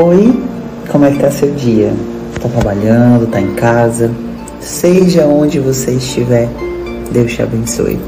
Oi, como é que tá seu dia? Tá trabalhando, tá em casa? Seja onde você estiver, Deus te abençoe.